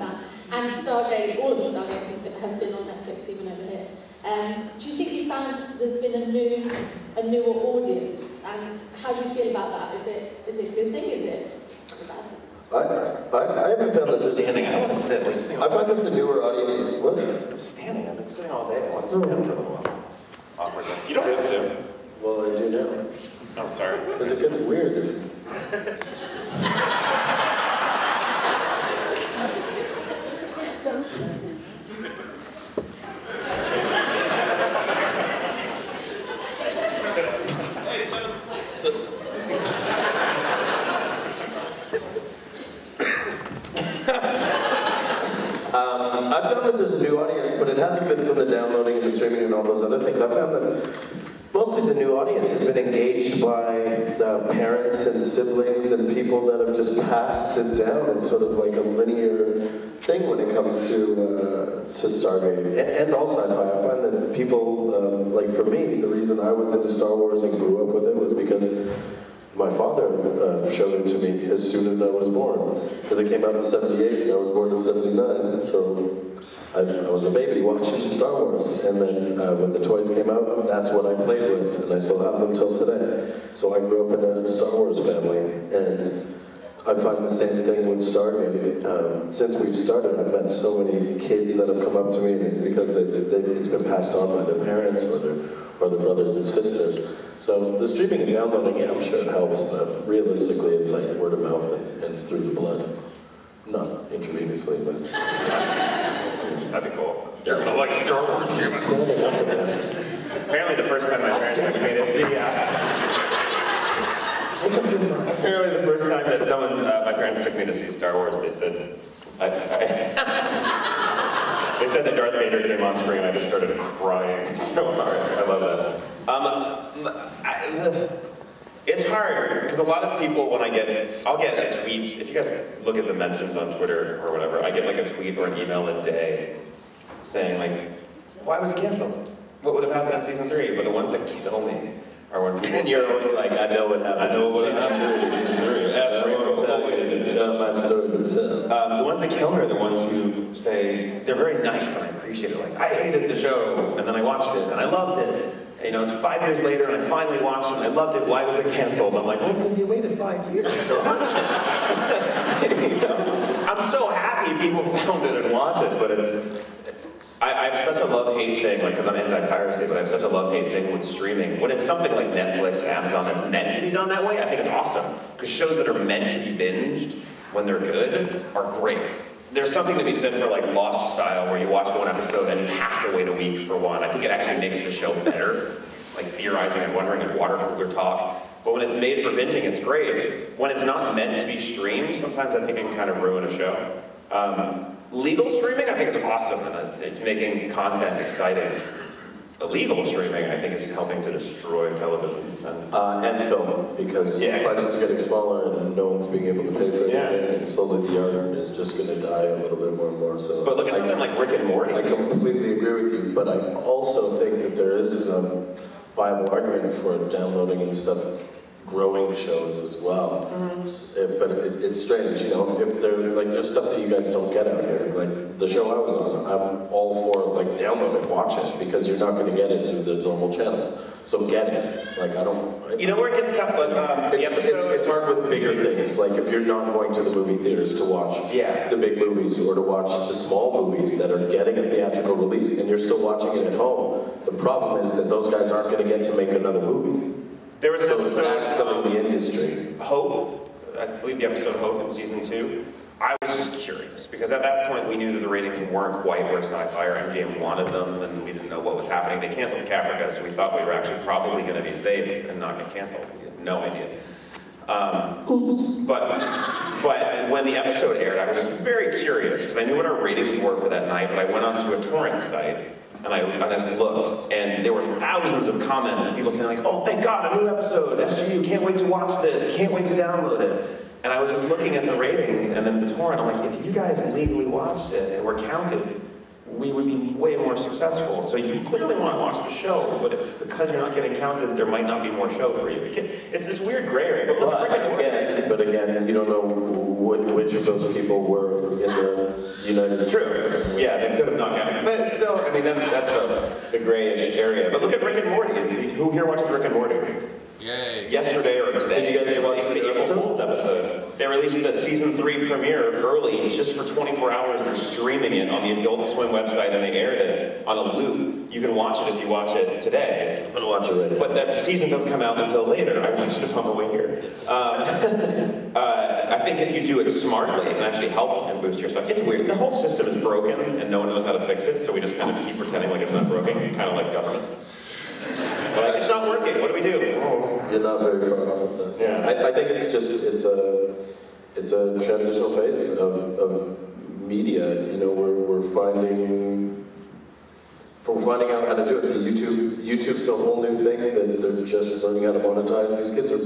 that, and Stargate, all of the Stargates has been, have been on Netflix even over here. Um, do you think you found there's been a new, a newer audience, and how do you feel about that? Is it, is it a good thing? Is it a bad thing? I, I, I haven't found that Standing, I don't want to sit. We're sitting I all find that the newer audience. What? I'm standing. I've been sitting all day. I want to stand for a little while. Awkwardly. You don't have to. Well, I do now. I'm sorry. Because it gets weird if. Um, I found that there's a new audience, but it hasn't been from the downloading and the streaming and all those other things. I found that mostly the new audience has been engaged by uh, parents and siblings and people that have just passed it down. It's sort of like a linear thing when it comes to uh, to Stargate and, and all sci-fi. I find that people, um, like for me, the reason I was into Star Wars and grew up with it was because my father uh, showed it to me as soon as I was born. Because it came out in 78 and I was born in 79. So I, I was a baby watching Star Wars. And then uh, when the toys came out, that's what I played with. And I still have them till today. So I grew up in a Star Wars family. And I find the same thing with Stargate. Um, since we've started, I've met so many kids that have come up to me, and it's because they, they, it's been passed on by their parents or their, or their brothers and sisters. So the streaming and downloading, yeah, I'm sure it helps, but realistically, it's like word of mouth and, and through the blood. Not intravenously, but That'd be cool. You're gonna like Star Wars, damn it. standing up with that. Apparently, the first time my parents took me to see, Make up your apparently the first time that someone, uh, my parents took me to see Star Wars, they said, I, I, they said that Darth Vader came on screen, and I just started crying so hard. I love that. Um, I, it's hard because a lot of people, when I get, I'll get a tweet. If you guys look at the mentions on Twitter or whatever, I get like a tweet or an email a day saying like, "Why was it canceled? What would have happened in season three?" But the ones that kill me are when people. And you're always like, I know what happened. I know what in season happened. three, Um, the ones that kill me are the ones who say they're very nice and I appreciate it. Like I hated the show and then I watched it and I loved it. And, you know, it's five years later and I finally watched it and I loved it. Why was it canceled? I'm like, well, because you waited five years to watch it. I'm so happy people found it and watched it, but it's. I, I have such a love-hate thing, like, because I'm anti-piracy, but I have such a love-hate thing with streaming. When it's something like Netflix, Amazon that's meant to be done that way, I think it's awesome. Because shows that are meant to be binged when they're good are great. There's something to be said for like Lost style, where you watch one episode and you have to wait a week for one. I think it actually makes the show better, like theorizing and wondering and water cooler talk. But when it's made for binging, it's great. When it's not meant to be streamed, sometimes I think it can kind of ruin a show. Um, legal streaming, I think is awesome, and it's- making content exciting. Illegal streaming, I think, is helping to destroy television. And Uh, and film, because Yeah. budgets are getting smaller and no one's being able to pay for Yeah. anything, and slowly the art is just going to die a little bit more and more. So, But look at I- something like Rick and Morty. I completely agree with you, but I also think that there is a viable argument for downloading and stuff, growing shows as well. S- it- But it, it's strange, you know, if they're, like, there's stuff that you guys don't get out here. Like, the show I was on, I'm all for, like, download it, watch it, because you're not gonna get it through the normal channels. So get it, like, I don't. I- You know where it gets tough? Like, um, the it's, it's, episode- it's hard with bigger things, like if you're not going to the movie theaters to watch Yeah. the big movies or to watch the small movies that are getting a theatrical release and you're still watching it at home, the problem is that those guys aren't going to get to make another movie. There was an So episode, that's killing the industry. Hope, I believe the episode Hope in season two. I was just curious because at that point we knew that the ratings weren't quite where Sci-Fi or MGM wanted them, and we didn't know what was happening. They canceled Caprica, so we thought we were actually probably going to be safe and not get canceled. We had no idea. Um, but but when the episode aired, I was just very curious because I knew what our ratings were for that night. But I went onto a torrent site and I, and I just looked, and there were thousands of comments and people saying like, "Oh, thank God, a new episode! SGU, can't wait to watch this! Can't wait to download it!" And I was just looking at the ratings and then the torrent. I'm like, if you guys legally watched it and were counted, we would be way more successful. So you clearly want to watch the show, but if because you're not getting counted, there might not be more show for you. It's this weird gray area. But But Rick and Morty- again, but again, you don't know which, which of those people were in the United It's true. States. Yeah, they could have not gotten it. But still, I mean, that's, that's the, the grayish area. But look at Rick and Morty. Who here watched Rick and Morty? Yay. Yesterday or today, Did you guys they watch the the April episode? Fool's episode. They released the season three premiere early, It's just for 24 hours. They're streaming it on the Adult Swim website, and they aired it on a loop. You can watch it if you watch it today. I'm gonna watch it right. But that season doesn't come out until later. I watched it on the way here. Um, uh, I think if you do it smartly, it can actually help and boost your stuff. It's weird. The whole system is broken, and no one knows how to fix it, so we just kind of keep pretending like it's not broken, kind of like government. But like, it's not working. What do we do? You're not very far off of that. Yeah. I, I think it's just, it's a, it's a transitional phase of, of media. You know, we're, we're finding, we're finding out how to do it. The YouTube, YouTube's a whole new thing that they're just learning how to monetize. These kids are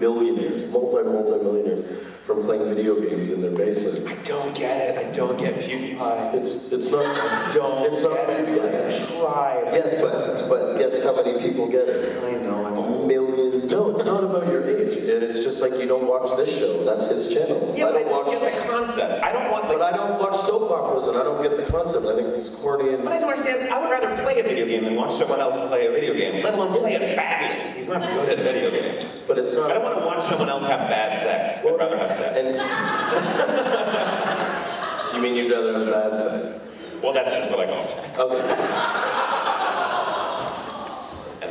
millionaires, multi, multi-millionaires from playing video games in their basement. I don't get it. I don't get PewDiePie. Uh, it's, it's not, I don't it's not get fair. it. I tried. Yes, but, but guess how many people get it? I know. I'm old. Millions. No, it's not about your age. And it's just like you don't watch this show. That's his channel. Yeah, I but I don't don't watch. get the concept. I don't want like. But I don't watch soap operas, and I don't get the concept. I think it's corny and. But I don't understand. I would rather play a video game than watch someone else play a video game, let alone play it badly. He's not good at video games. But it's not... I don't want to watch someone else have bad sex. I'd rather have sex. And you mean you'd rather have bad sex? Well, that's just what I call sex. Okay.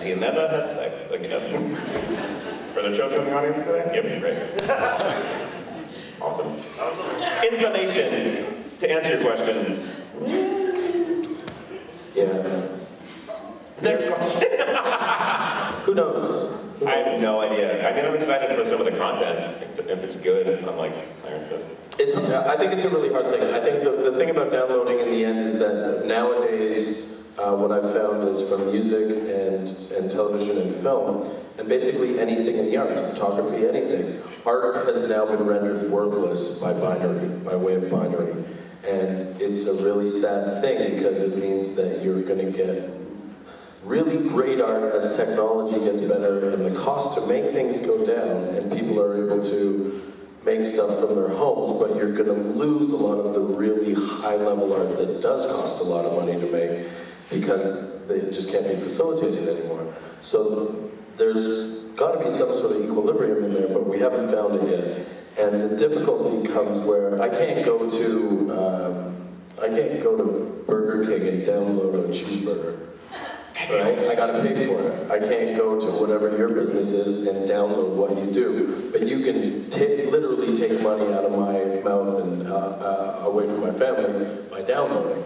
And he never had sex again. For the children in the audience today? Yep, great. Awesome. In summation, to answer your question, Yeah. next question. Who knows? Who I have no idea. I mean, I'm excited for some of the content. If it's good, I'm like, Iron Fist. It's, I think it's a really hard thing. I think the, the thing about downloading in the end is that nowadays, uh, what I've found is from music and, and television and film, and basically anything in the arts, photography, anything, art has now been rendered worthless by binary, by way of binary. And it's a really sad thing because it means that you're going to get really great art as technology gets better and the cost to make things go down and people are able to make stuff from their homes, but you're going to lose a lot of the really high level art that does cost a lot of money to make because they just can't be facilitated anymore. So there's got to be some sort of equilibrium in there, but we haven't found it yet. And the difficulty comes where I can't go to um, I can't go to Burger King and download a cheeseburger. Right? I gotta pay for it. I can't go to whatever your business is and download what you do. But you can take, literally take money out of my mouth and uh, uh, away from my family by downloading.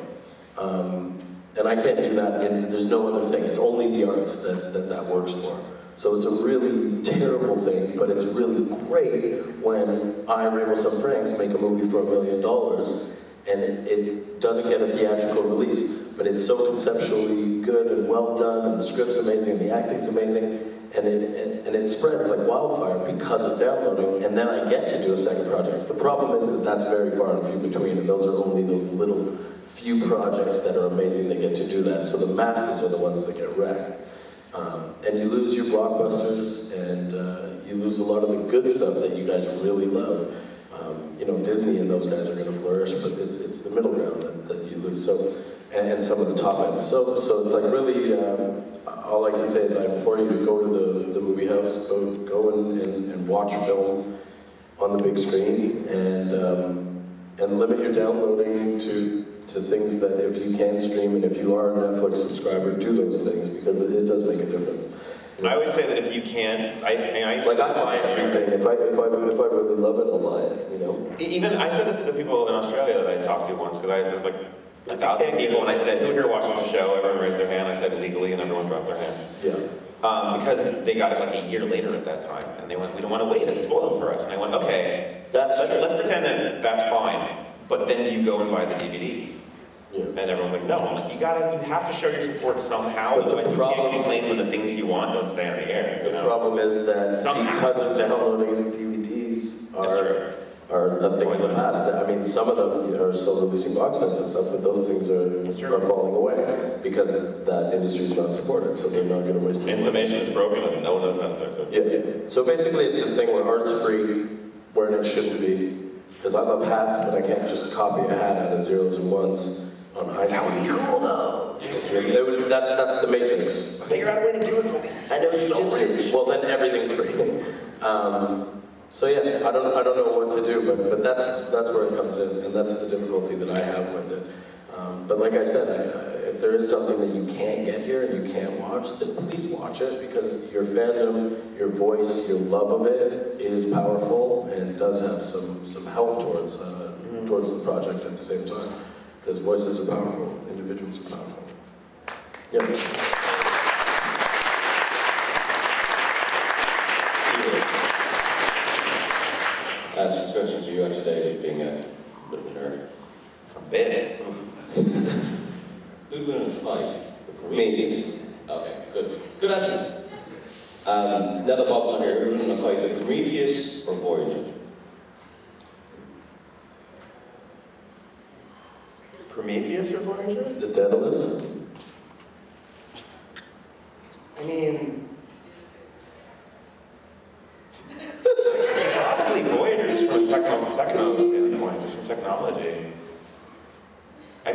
Um, and I can't do that, and there's no other thing. It's only the arts that that, that works for. So it's a really terrible thing, but it's really great when I, and Rainbow Sun Francks, make a movie for a million dollars and it, it doesn't get a theatrical release, but it's so conceptually good and well done, and the script's amazing, and the acting's amazing, and it, and, and it spreads like wildfire because of downloading, and then I get to do a second project. The problem is that that's very far and few between, and those are only those little few projects that are amazing that get to do that. So the masses are the ones that get wrecked. Um, and you lose your blockbusters, and uh, you lose a lot of the good stuff that you guys really love. Um, you know, Disney and those guys are going to flourish, but it's, it's the middle ground that, that you lose. So, and, and some of the top end. So, so it's like really, um, all I can say is I implore you to go to the, the movie house, go, go and, and, and watch film on the big screen, and um, and limit your downloading to to things that if you can stream and if you are a Netflix subscriber, do those things because it, it does make a difference. I always say that if you can't, I, I, I Like I buy everything. If I if I if I really love it, I'll buy it. You know. Even I said this to the people in Australia that I talked to once because I there's like a thousand people and I said, "Who here watches the show?" Everyone raised their hand. I said legally, and everyone dropped their hand Yeah. um, because they got it like a year later at that time, and they went, "We don't want to wait; it's spoiled for us." And I went, "Okay, That's let's, let's pretend that that's fine, but then do you go and buy the DVD?" Yeah. And everyone's like, "No, like, you gotta, you have to show your support somehow. But the you problem- can't complain when the things you want don't stay on the air." The know? problem is that Somehow. because of downloading DVDs, are, are a thing in the past. I mean, some of them are still releasing box sets and stuff, but those things are, are falling away because that industry is not supported, so they're not gonna waste it. Information is broken and no one knows how to fix it. Yeah, so basically it's this thing where art's free, where it shouldn't be. Because I love hats, but I can't just copy a hat out of zeros and ones on high school. That would be cool though. Would, that, that's the matrix. Figure out a way to do it, Kobe. I know jujitsu. Well, then everything's free. Um, so yeah, I don't, I don't know what to do, but, but that's, that's where it comes in, and that's the difficulty that I have with it. Um, but like I said, I, if there is something that you can't get here and you can't watch, then please watch it because your fandom, your voice, your love of it is powerful and does have some, some help towards, uh, towards the project at the same time. Because voices are powerful, individuals are powerful. Yeah. That's a question to you actually, Dave, being a bit of a nerd. A bit. Who'd win in a fight? The Prometheus? Okay, good. Good answers. Um, now that Bob's not here, who win in a fight, the Prometheus or Voyager? Prometheus or Voyager? The Daedalus? I mean,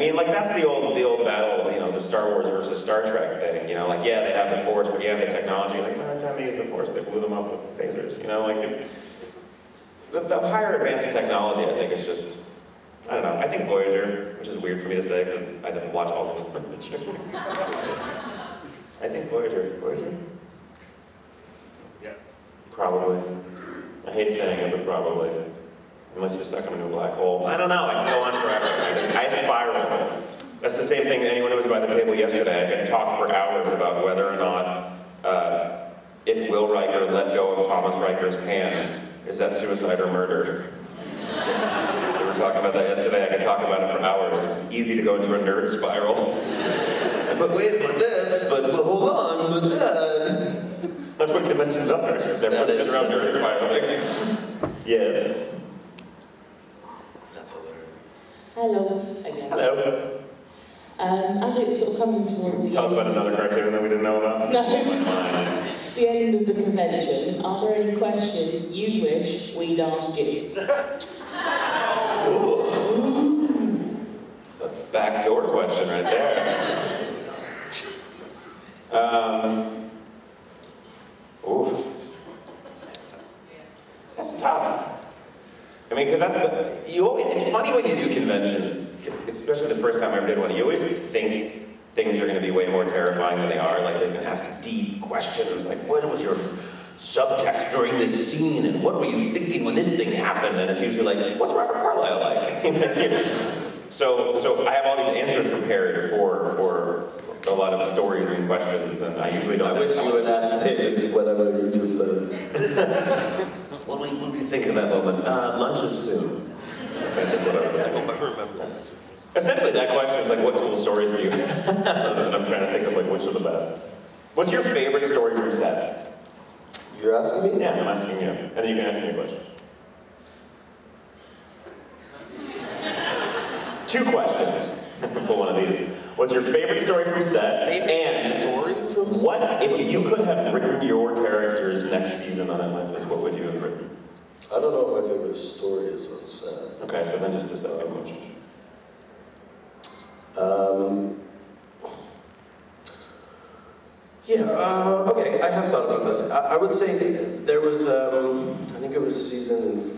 mean, like that's the old, the old battle, you know, the Star Wars versus Star Trek thing. You know, like yeah, they have the Force, but yeah, they have technology. Like by the time they use the Force, they blew them up with phasers. You know, like it's, the, the higher advance of technology, I think, is just. I don't know. I think Voyager, which is weird for me to say because I didn't watch all of Voyager. I think Voyager. Voyager? Yeah. Probably. I hate saying it, but probably. Unless you suck them into a black hole. I don't know. I can go on forever. I spiral. That's the same thing anyone who was by the table yesterday. I could talk for hours about whether or not uh, if Will Riker let go of Thomas Riker's hand, is that suicide or murder? we were talking about that yesterday. I could talk about it for hours. It's easy to go into a nerd spiral. But wait, but this, but, but hold on, but that. That's what conventions are. They're That sitting is. around nerd spiraling. Yes. That's hilarious. Hello again. Hello. Um, as it's sort of coming towards the Tell us about another cartoon that we didn't know about. No. My mind. the end of the convention, are there any questions you wish we'd asked you? It's a backdoor question right there. Um, oof. That's tough. I mean, because that, you always, it's funny when you do conventions, especially the first time I ever did one, you always think things are going to be way more terrifying than they are. Like, they're going to ask deep questions, like, what was your subtext during this scene, and what were you thinking when this thing happened? And it's usually like, what's Robert Carlyle like? so, so I have all these answers prepared for, for a lot of stories and questions, and I usually don't I wish you would ask David whatever you just said. What do you, what do we think of that moment? Uh, lunch is soon. Okay, that's what I was thinking. I remember this. Essentially, that question is like, what cool stories do you have? and I'm trying to think of like which are the best. What's your favorite story from set? You're asking me? Yeah, I'm asking you, and then you can ask me a question. Two questions. Pull one of these. What's your favorite story from set? and Story from what if you could have written your characters next season on Atlantis? What would you have written? I don't know what my favorite story is on set. Okay, so then just the second question. Um, yeah, uh, okay, I have thought about this. I, I would say there was, um, I think it was season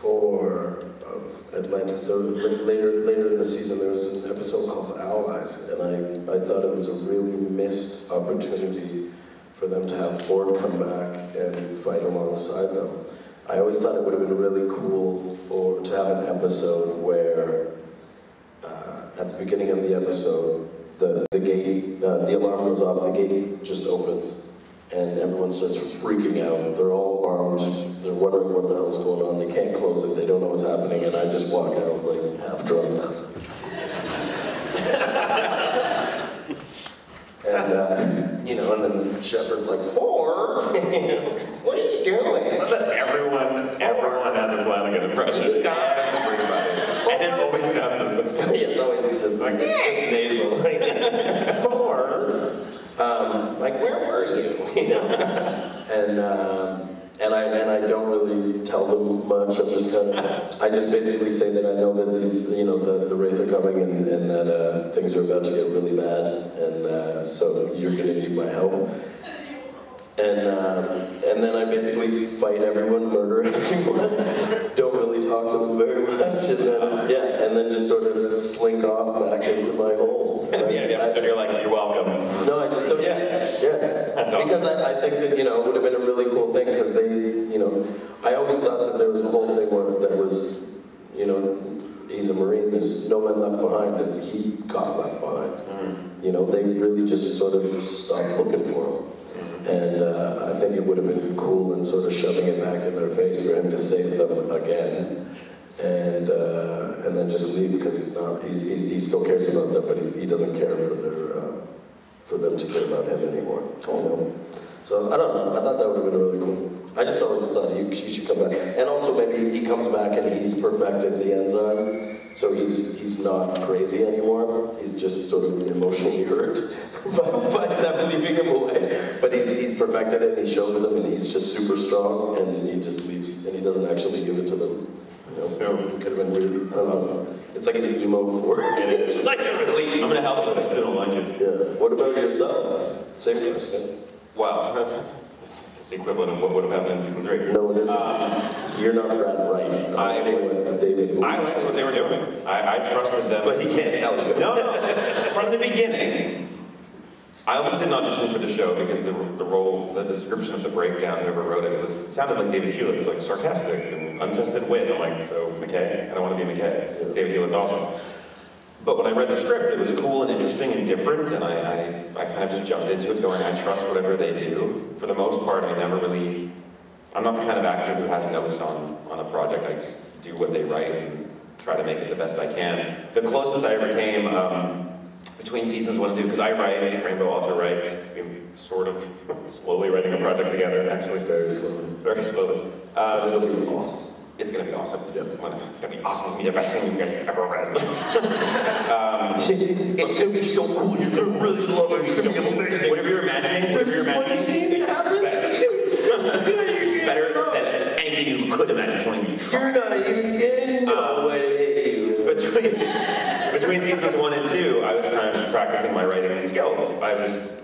four of Atlantis. Was, later, later in the season, there was an episode called Allies, and I, I thought it was a really missed opportunity for them to have Ford come back and fight alongside them. I always thought it would have been really cool for to have an episode where at the beginning of the episode, the, the gate, uh, the alarm goes off, the gate just opens, and everyone starts freaking out. They're all armed, they're wondering what the hell's going on, they can't close it, they don't know what's happening, and I just walk out like half drunk. and, uh, you know, and then Sheppard's like, Ford? what are you doing? Everyone, everyone has a Flanigan impression. I'm everybody. And it always sounds the same. it's always just like it's just nasal. Ford. Um, like where were you? You know. And um, and I and I don't really tell them much. I'm just kind of I just basically say that I know that these you know the the wraith are coming and and that uh, things are about to get really bad and uh, so you're gonna need my help. And um, and then I basically fight everyone, murder everyone. Don't really talk to them very much, and then, yeah, and then just sort of just slink off back into my hole. The end of the you're like, you're welcome. No, I just don't. Yeah, yeah. That's awesome. Because I, I think that you know it would have been a really cool thing because they, you know, I always thought that there was a whole thing where that was, you know, he's a marine. There's no man left behind, and he got left behind. Mm. You know, they really just sort of stopped looking for him. And uh, I think it would have been cool and sort of shoving it back in their face for him to save them again, and uh, and then just leave because he's not. He, he, he still cares about them, but he, he doesn't care for their uh, for them to care about him anymore. You know? So I don't know. I thought that would have been really cool. I just always thought he, he should come back, and also maybe he comes back and he's perfected the enzyme, so he's he's not crazy anymore. He's just sort of emotionally hurt by, by them leaving him away. But he's he's perfected it, and he shows them, and he's just super strong, and he just leaves, and he doesn't actually give it to them. You know, it could have been weird. I don't know. It's like an emo for It's like a really. I'm gonna help but I still don't like it. Yeah. What about yourself? Same question. Wow, that's, that's the equivalent of what would have happened in season three. No, it isn't. Um, You're not Brad Wright. I'm I- David. I liked what they were doing. I, I trusted them. But he can't tell you. No, no. From the beginning, I almost didn't audition for the show because the, the role, the description of the breakdown, whoever wrote it, it, was, it sounded like David Hewlett. It was like sarcastic and untested wit. I'm like, so McKay? I don't want to be McKay. David Hewlett's awesome. But when I read the script, it was cool and interesting and different, and I, I, I kind of just jumped into it going, I trust whatever they do. For the most part, I never really, I'm not the kind of actor who has notes on, on a project. I just do what they write and try to make it the best I can. The closest I ever came, um, between seasons one and two, because I write, Rainbow also writes, we're sort of slowly writing a project together, actually. Very slowly. Very slowly. Um, it'll be awesome. it's gonna be awesome. It's gonna be awesome. It's gonna be the best thing you guys have ever read. um, It's gonna be so cool. You're gonna really love it. It's gonna be amazing. whatever you're imagining, whatever you're imagining, better than anything you could imagine. You're not even kidding. No Um, way. Between, between seasons one and two, I was kind of just practicing my writing skills. I was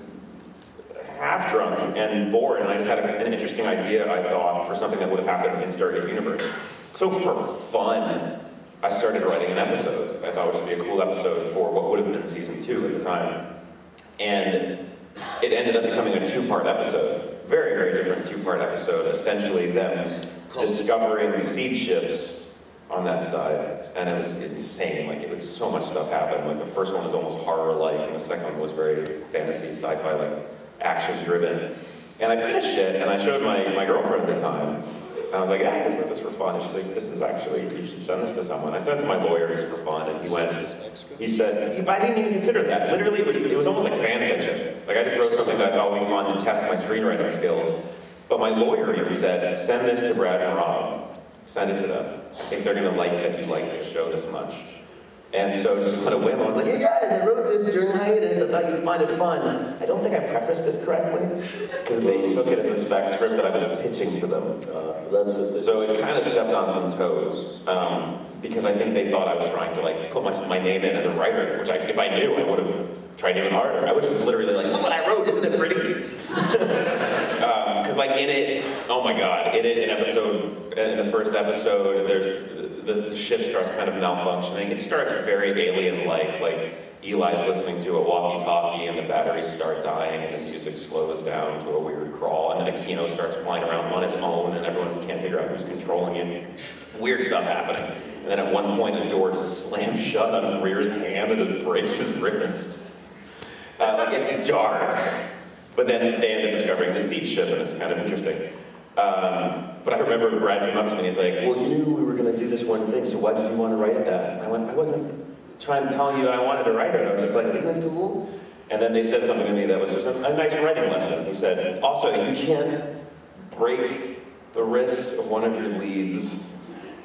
half drunk and bored, and I just had an interesting idea, I thought, for something that would have happened in Stargate Universe. So for fun, I started writing an episode. I thought it would just be a cool episode for what would have been season two at the time. And it ended up becoming a two-part episode. Very, very different two-part episode. Essentially them discovering seed ships on that side. And it was insane. Like, it was so much stuff happened. Like, the first one was almost horror-like, and the second one was very fantasy, sci-fi, like, action-driven. And I finished it, and I showed my, my girlfriend at the time. And I was like, ah, I just wrote this for fun. And she's like, this is actually, you should send this to someone. I sent it to my lawyer just for fun, and he went, he said, I didn't even consider that. Literally, it was, it was almost like fan fiction. Like, I just wrote something that I thought would be fun to test my screenwriting skills. But my lawyer even said, send this to Brad and Rob. Send it to them. I think they're gonna like that you like the show this much. And so just on a whim, I was like, hey guys, I wrote this during hiatus. I thought you'd find it fun. I don't think I prefaced it correctly. Because they took it as a spec script that I was pitching to them. Uh, that's what. So it kind of stepped on some toes, um, because I think they thought I was trying to like put my, my name in as a writer, which I, if I knew, I would have tried even harder. I was just literally like, look what I wrote, isn't it pretty? Because like in it, oh my god, in it, in episode, in the first episode, there's the, the ship starts kind of malfunctioning. It starts very alien-like, like Eli's listening to a walkie-talkie and the batteries start dying and the music slows down to a weird crawl and then a kino starts flying around on its own and everyone can't figure out who's controlling it. Weird stuff happening. And then at one point the door just slams shut on Greer's hand and it breaks his wrist. Uh, it's dark, but then they end up discovering the seed ship and it's kind of interesting. Um, but I remember Brad came up to me and he's like, well, you knew we were going to do this one thing, so why did you want to write that? And I went, I wasn't trying to tell you I wanted to write it. I was just like, this cool? And then they said something to me that was just a, a nice writing lesson. He said, also, you can't break the wrists of one of your leads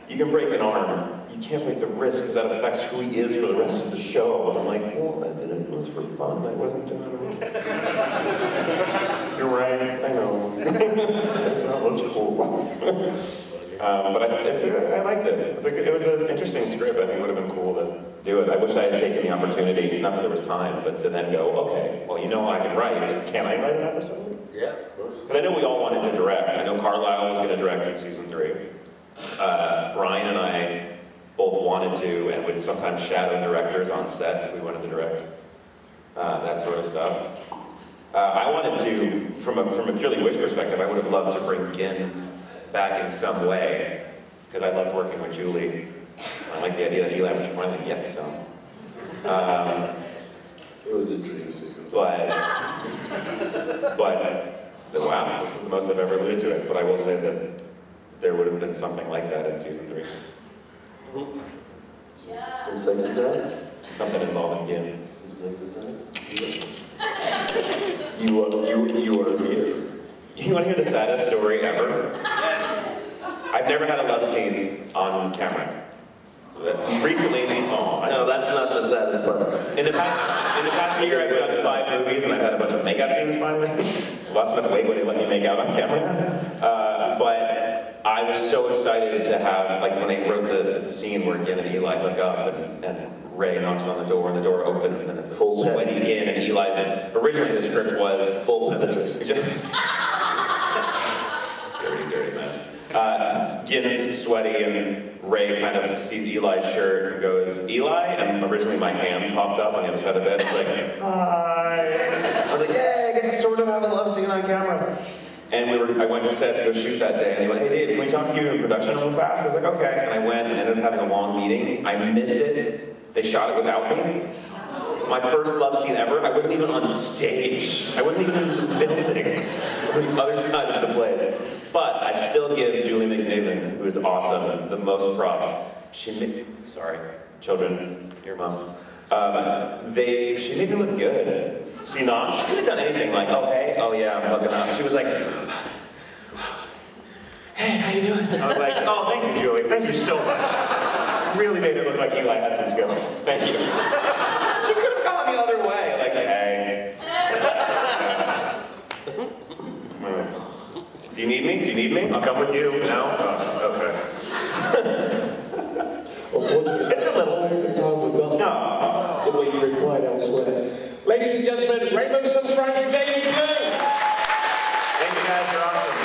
you can break an arm. You can't break the wrist because that affects who he is for the rest of the show. And I'm like, well, I did it. It was for fun. I wasn't doing it. You're right. I know. it's not looks cool. Um, but I, it's, I liked it. It was, like, it was an interesting script. I think it would have been cool to do it. I wish I had taken the opportunity, not that there was time, but to then go, okay, well, you know I can write. Can I write an episode? Yeah, of course. Because I know we all wanted to direct. I know Carlyle was going to direct in season three. Uh, Brian and I both wanted to and would sometimes shadow directors on set if we wanted to direct. Uh, that sort of stuff. Uh, I wanted to, from a, from a purely wish perspective, I would have loved to bring Ginn back in some way, because I loved working with Julie. I like the idea that Eli was finally getting some. Um, It was a dream sequence. but, but, wow, this is the most I've ever alluded to it. But I will say that there would have been something like that in season three. Some, some sexy times. Something involving Ginn. Some sexy times. You are, you, you are here. You want to hear the saddest story ever? Yes. I've never had a love scene on camera. Recently, oh, I No, that's not the saddest part. In the past, in the past year, I've done five movies and I've had a bunch of makeout scenes finally. Lost Smith Wade wouldn't let me make out on camera. Uh, but I was so excited to have, like, when they wrote the, the scene where Ginn and Eli hook up and, and Ray knocks on the door and the door opens and it's a Full sweaty Ginn and Eli's. Originally, the script was Full penetration. dirty, dirty man. Uh, sweaty and Ray kind of sees Eli's shirt and goes, Eli? And originally my hand popped up on the other side of the bed. It's like, hi. I was like, yeah, I get to sort of have a love scene on camera. And we were, I went to set to go shoot that day, and they went, hey Dave, can we talk to you in production real fast? I was like, okay. And I went and ended up having a long meeting. I missed it. They shot it without me. My first love scene ever, I wasn't even on stage. I wasn't even in the building. on the other side of the place. But I still give Julie McNiven, who is awesome, the most props. She made, sorry, children, earmuffs. Um, they, she made me look good. She not, she could have done anything like, oh hey, oh yeah, I'm hooking up. She was like, hey, how you doing? I was like, oh, thank you, Julie, thank you so much. Really made it look like Eli had some skills. Thank you. She could have gone the other way, like, hey. Do you need me? Do you need me? I'll come with you. No? Oh, okay. Unfortunately, It's a little- the time we've got No. the way you required elsewhere. Ladies and gentlemen, Raymond St. Frank's Daily Blue. Thank you guys, you're awesome.